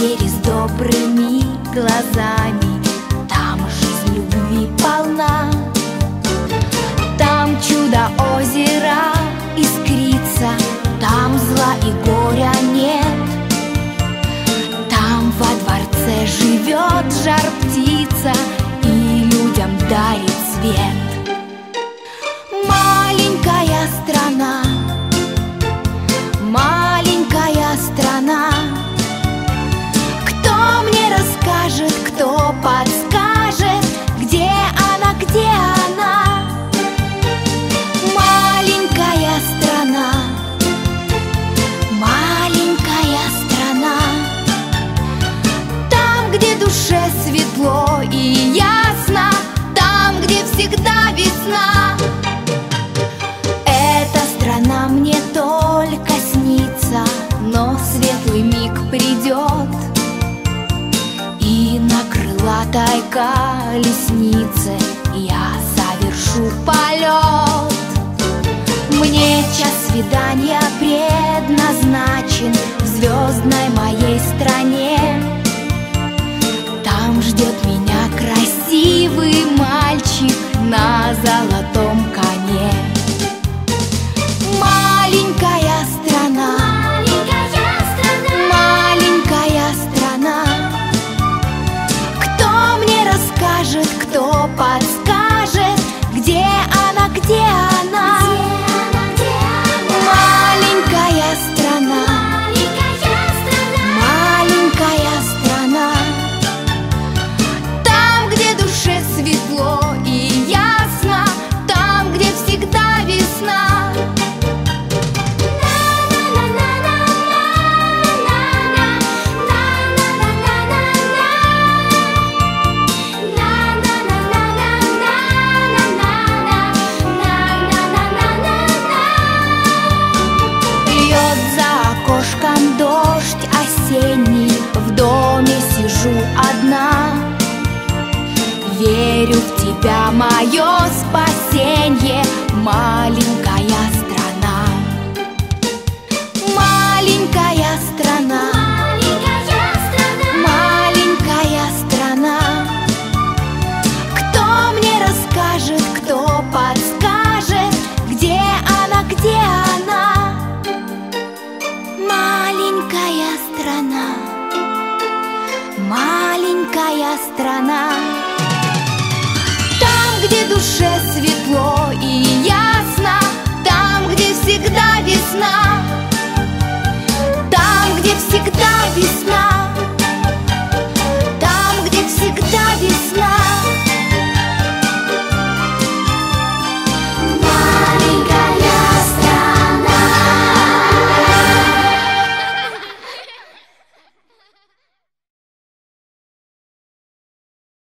двери с добрыми глазами. Там жизнь любви полна. Там чудо озера искрится. Там зла и горя нет. Там во дворце живет жар птица крылатой колеснице Я совершу полет. Мне час свидания предназначен В звездной моей стране. Там ждет меня мое спасенье Маленькая страна. Маленькая страна. Маленькая страна. Кто мне расскажет, кто подскажет Где она, где она? Маленькая страна. Маленькая страна